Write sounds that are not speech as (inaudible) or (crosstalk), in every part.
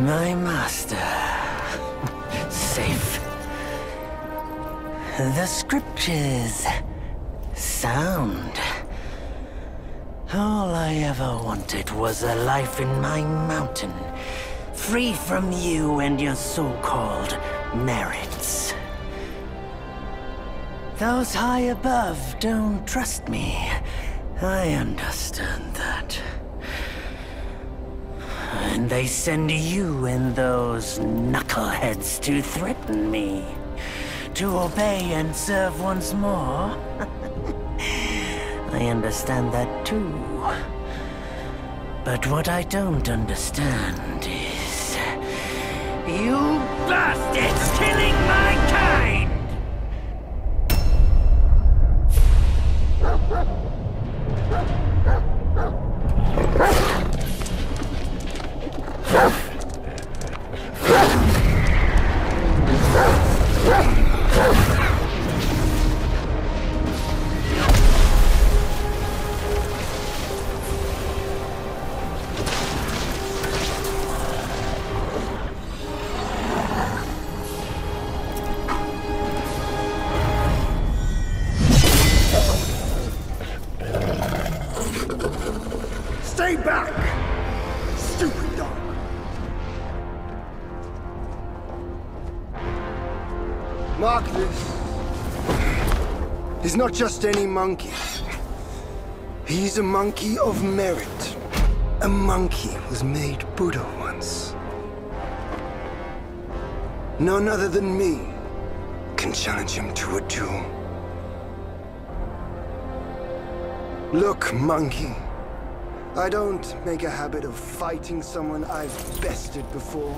My master. Safe. The scriptures. Sound. All I ever wanted was a life in my mountain. Free from you and your so-called merits. Those high above don't trust me. I understand that. And they send you and those knuckleheads to threaten me. To obey and serve once more. (laughs) I understand that too. But what I don't understand is... You bastards killing my He's not just any monkey. He's a monkey of merit. A monkey was made Buddha once. None other than me can challenge him to a duel. Look, monkey. I don't make a habit of fighting someone I've bested before.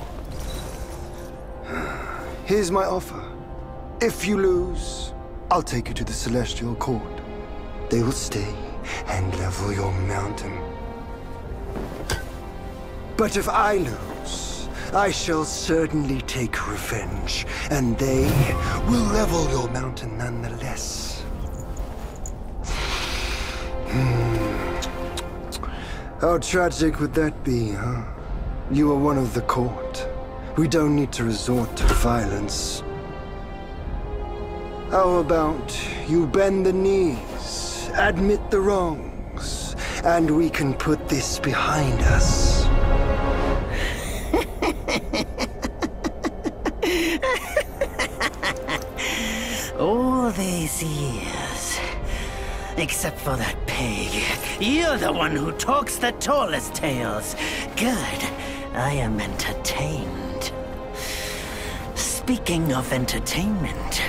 (sighs) Here's my offer. If you lose, I'll take you to the Celestial Court. They will stay and level your mountain. But if I lose, I shall certainly take revenge, and they will level your mountain nonetheless. Hmm. How tragic would that be, huh? You are one of the court. We don't need to resort to violence. How about you bend the knees, admit the wrongs, and we can put this behind us? (laughs) All these years. Except for that pig. You're the one who talks the tallest tales. Good. I am entertained. Speaking of entertainment,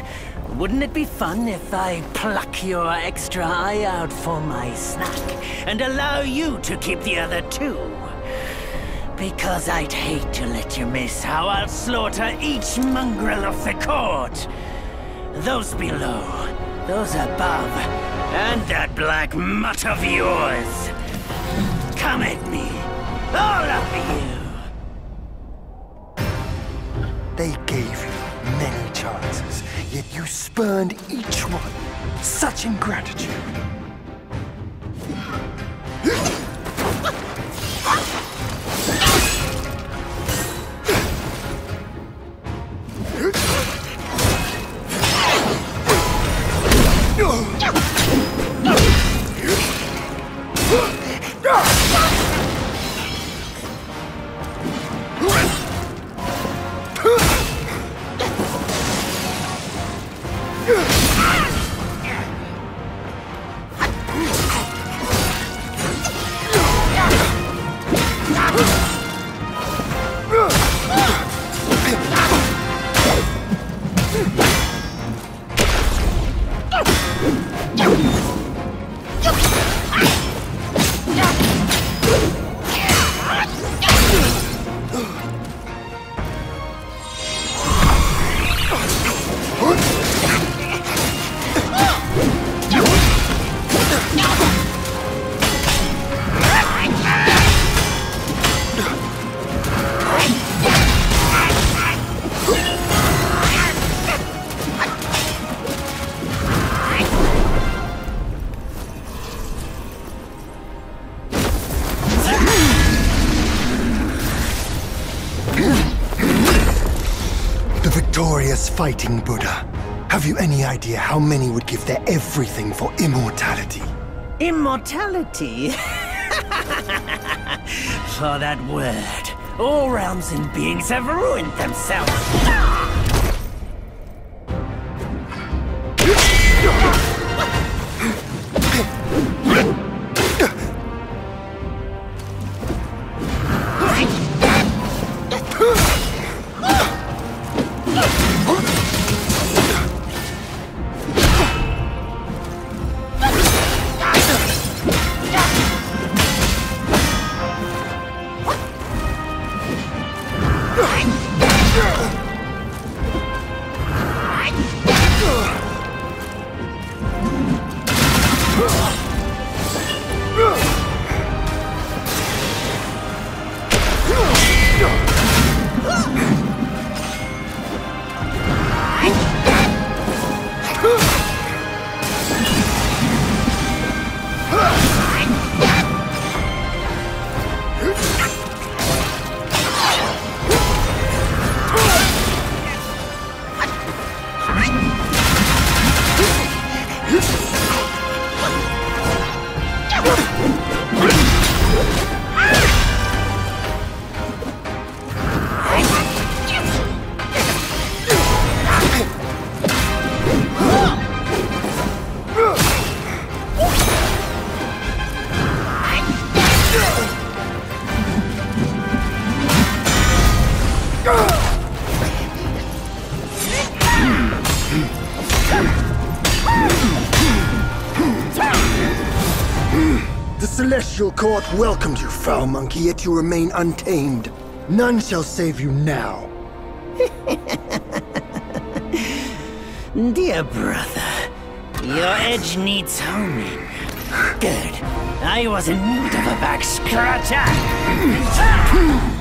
wouldn't it be fun if I pluck your extra eye out for my snack and allow you to keep the other two? Because I'd hate to let you miss how I'll slaughter each mongrel of the court. Those below, those above, and that black mutt of yours. Spurned each one. Such ingratitude. Us fighting Buddha. Have you any idea how many would give their everything for immortality? Immortality? (laughs) for that word, all realms and beings have ruined themselves. Celestial Court welcomed you, foul monkey, yet you remain untamed. None shall save you now. (laughs) Dear brother, your edge needs honing. Good. I was in need of a back scratcher. (clears throat)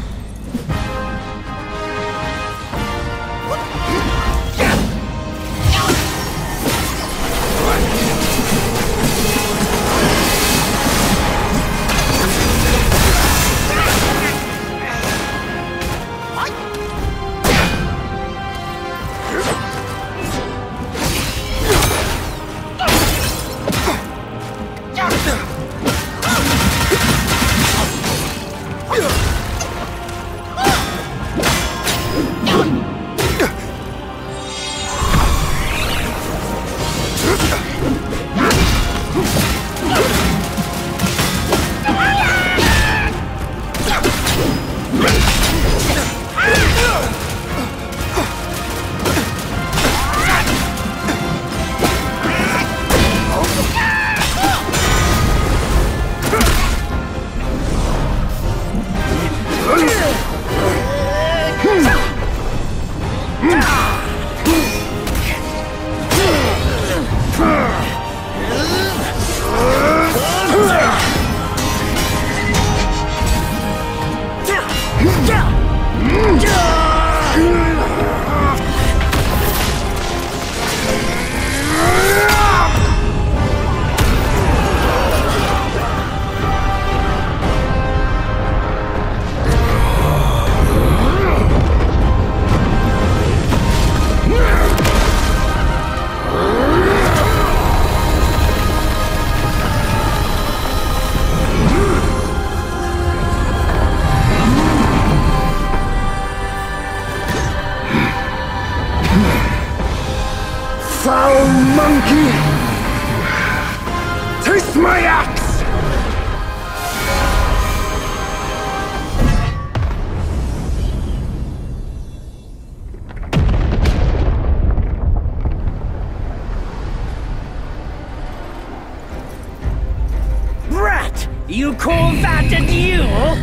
You call that a duel?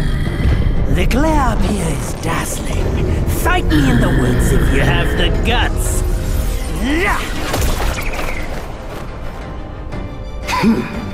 The glare up here is dazzling. Fight me in the woods if you have the guts. Yah! Hmm.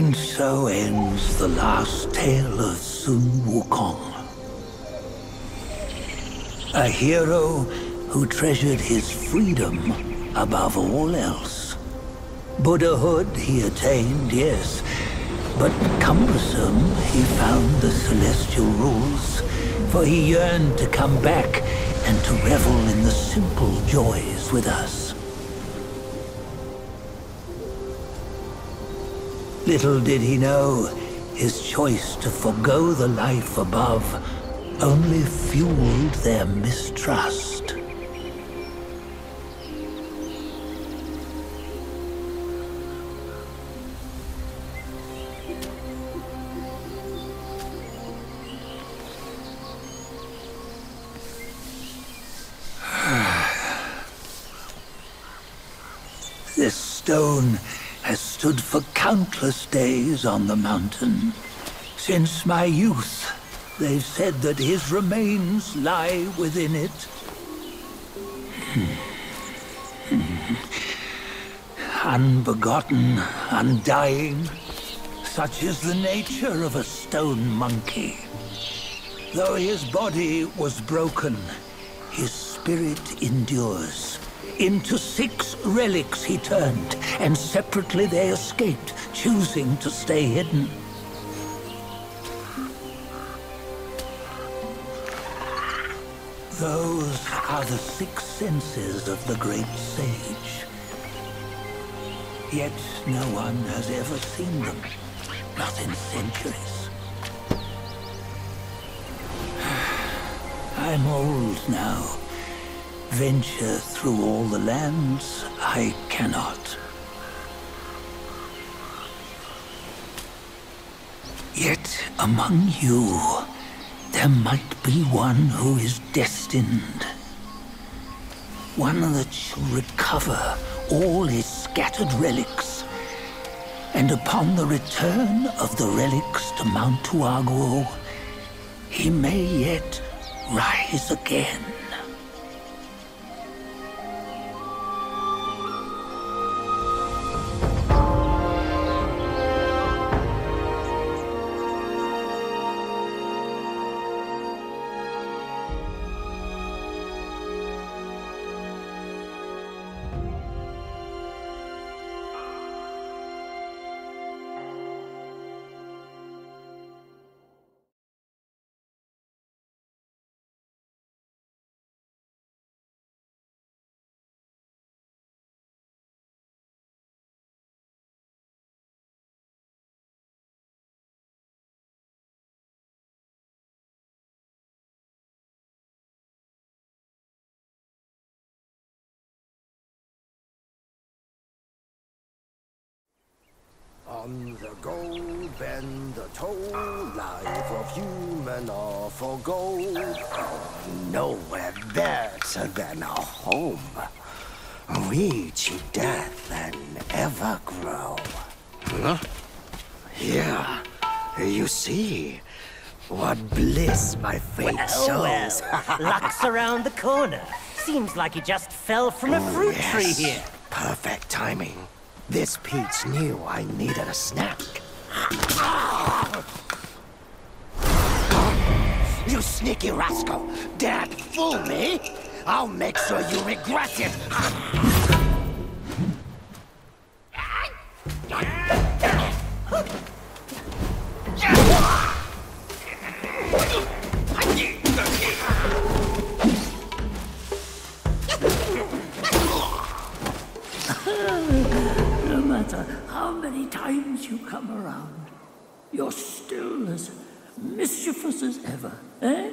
And so ends the last tale of Sun Wukong. A hero who treasured his freedom above all else. Buddhahood he attained, yes, but cumbersome he found the celestial rules, for he yearned to come back and to revel in the simple joys with us. Little did he know, his choice to forego the life above only fueled their mistrust. (sighs) this stone has stood for countless days on the mountain. Since my youth, they've said that his remains lie within it. Hmm. Unbegotten, undying, such is the nature of a stone monkey. Though his body was broken, his spirit endures. Into six relics he turned, and separately they escaped, choosing to stay hidden. Those are the six senses of the great sage. Yet no one has ever seen them, not in centuries. (sighs) I'm old now. Venture through all the lands I cannot. Yet among you, there might be one who is destined. One that shall recover all his scattered relics. And upon the return of the relics to Mount Huaguo, he may yet rise again. On the go, bend the toe, life of human are for gold. Nowhere better than a home. Reach death and ever grow. Huh? Here, you see, what bliss my fate Well, shows. well, (laughs) luck's around the corner. Seems like he just fell from a oh, fruit tree Yes, here. Perfect timing. This Peach knew I needed a snack. You sneaky rascal! Dared fool me? I'll make sure you regret it! You're still as mischievous as ever, eh?